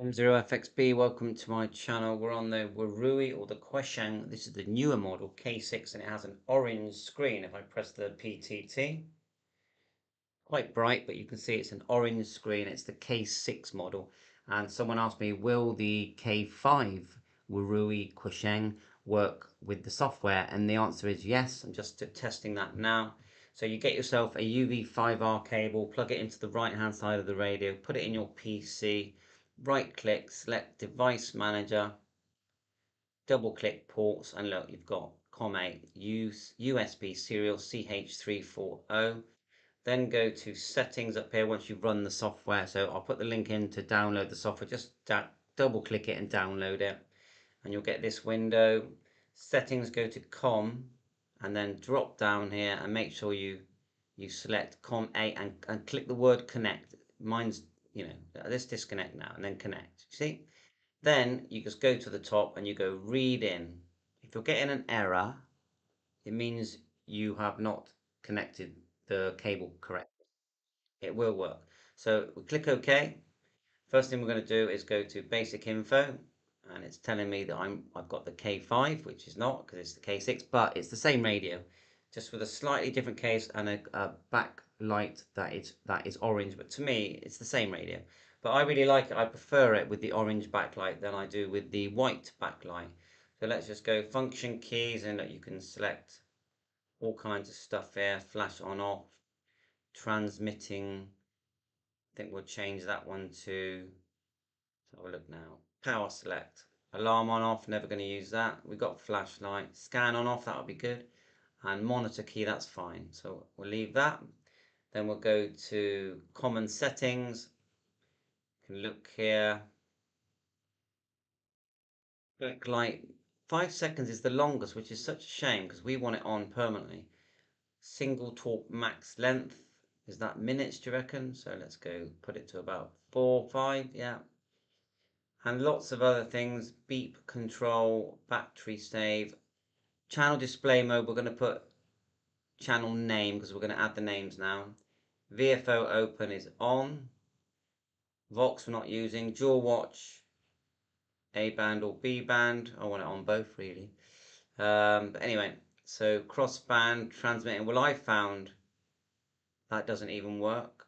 M0FXB, welcome to my channel. We're on the Warui or the Quansheng. This is the newer model, K6, and it has an orange screen. If I press the PTT, quite bright, but you can see it's an orange screen. It's the K6 model. And someone asked me, will the K5 Warui Quansheng work with the software? And the answer is yes. I'm just testing that now. So you get yourself a UV5R cable, plug it into the right hand side of the radio, put it in your PC, right click, select device manager, double click ports, and look, you've got COM8 USB serial CH340. Then go to settings up here once you've run the software. So I'll put the link in to download the software. Just double click it and download it. And you'll get this window. Settings, go to COM and then drop down here and make sure you you select COM8 and, and click the word connect. Mine's you know, let's disconnect now and then connect. See? Then you just go to the top and you go read in. If you're getting an error, it means you have not connected the cable correctly. It will work. So we click OK. First thing we're going to do is go to basic info and it's telling me that I'm I've got the K5 which is not because it's the K6 but it's the same radio just with a slightly different case and a, a back light that is that is orange but to me it's the same radio but I really like it. I prefer it with the orange backlight than I do with the white backlight. So let's just go function keys and that you can select all kinds of stuff here flash on off transmitting. I think we'll change that one to so have a look now. Power select. Alarm on off never going to use that. We've got flashlight. Scan on off that would be good. And monitor key that's fine. So we'll leave that then we'll go to common settings. You can look here. Backlight, five seconds is the longest, which is such a shame because we want it on permanently. Single talk max length, is that minutes, do you reckon? So let's go put it to about four, five, yeah. And lots of other things, beep control, battery save, channel display mode, we're going to put channel name because we're going to add the names now. VFO open is on. Vox we're not using. Dual watch A band or B band. I want it on both really. Um, but anyway, so crossband transmitting. Well, I found that doesn't even work.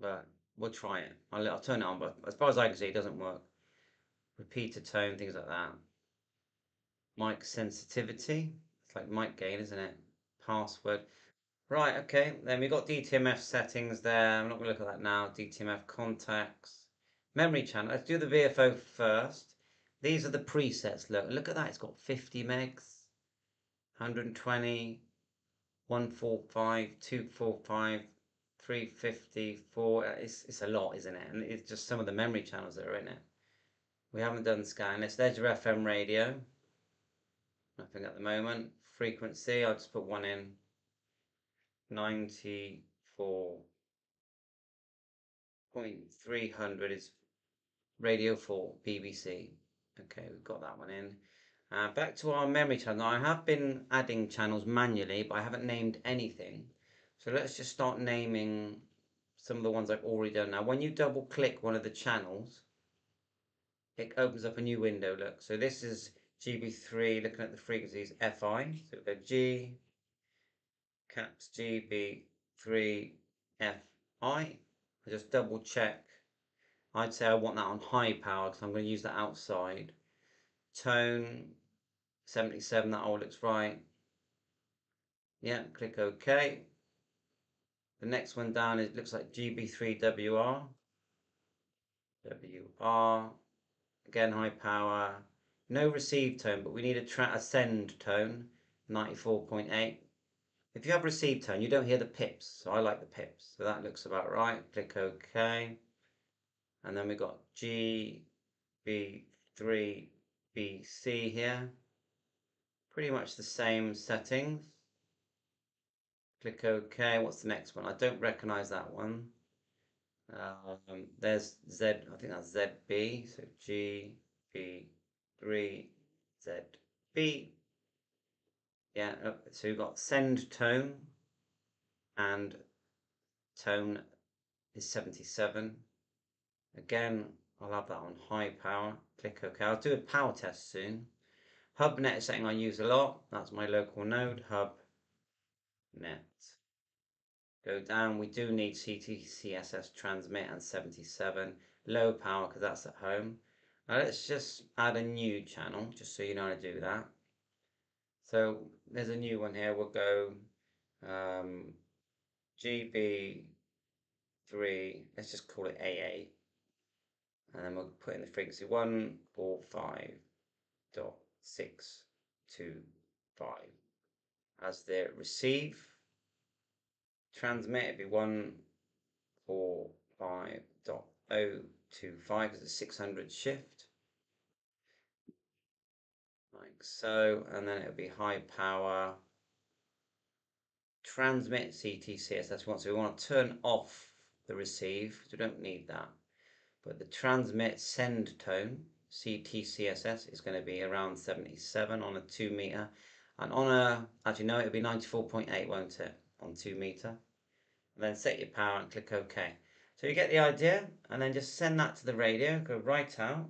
But we'll try it. I'll, I'll turn it on, but as far as I can see, it doesn't work. Repeater tone, things like that. Mic sensitivity. It's like mic gain, isn't it? Password. Right, okay, then we've got DTMF settings there. I'm not going to look at that now. DTMF contacts. Memory channel. Let's do the VFO first. These are the presets. Look, look at that. It's got 50 megs, 120, 145, 245, 350, 4. Uh, it's, it's a lot, isn't it? And it's just some of the memory channels that are in it. We haven't done scan list. There's your FM radio. Nothing at the moment. Frequency, I'll just put one in. 94.300 is radio 4 BBC. Okay, we've got that one in. Uh, back to our memory channel. Now, I have been adding channels manually, but I haven't named anything. So let's just start naming some of the ones I've already done. Now, when you double click one of the channels, it opens up a new window. Look, so this is GB3, looking at the frequencies FI. So we go G, caps GB3FI. I just double check. I'd say I want that on high power because I'm going to use that outside. Tone 77, that all looks right. Yeah, click OK. The next one down is looks like GB3WR. WR. Again, high power. No receive tone, but we need a, a send tone. 94.8. If you have receive tone, you don't hear the pips. So I like the pips. So that looks about right. Click OK. And then we've got G, B, 3, B, C here. Pretty much the same settings. Click OK. What's the next one? I don't recognize that one. Um, there's Z, I think that's ZB. So G, B, 3, ZB. Yeah, uh, so you've got send tone and tone is 77. Again, I'll have that on high power. Click OK. I'll do a power test soon. HubNet is something I use a lot. That's my local node, HubNet. Go down. We do need CTCSS transmit and 77. Low power because that's at home. Now let's just add a new channel just so you know how to do that. So there's a new one here. We'll go um, GB3. Let's just call it AA and then we'll put in the frequency 145.625 as the receive transmit it'd be 145.025 is a 600 shift like so and then it'll be high power transmit CTCS that's what so we want to turn off the receive we don't need that but the transmit send tone, CTCSS, is going to be around 77 on a 2 meter. And on a, actually no, it'll be 94.8, won't it, on 2 meter. And then set your power and click OK. So you get the idea, and then just send that to the radio, go right out.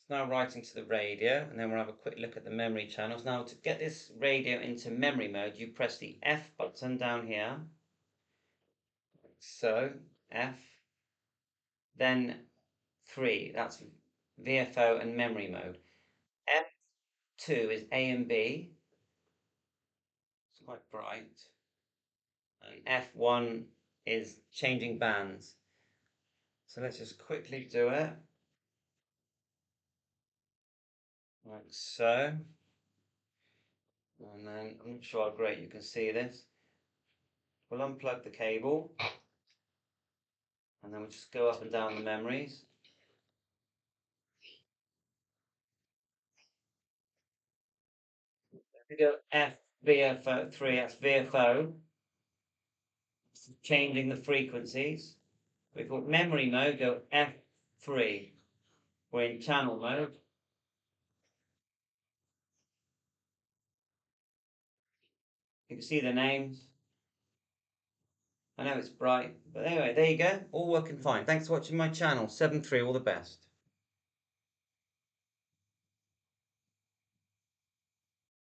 It's now writing to the radio, and then we'll have a quick look at the memory channels. Now to get this radio into memory mode, you press the F button down here. So, F, then 3, that's VFO and memory mode. F2 is A and B, it's quite bright, F1 is changing bands. So let's just quickly do it. Like so. And then, I'm not sure how great you can see this. We'll unplug the cable and then we'll just go up and down the memories. We go F VFO three, that's VFO. Changing the frequencies. We put memory mode, go F3. We're in channel mode. You can see the names. I know it's bright, but anyway, there you go. All working fine. Thanks for watching my channel. 7-3, all the best.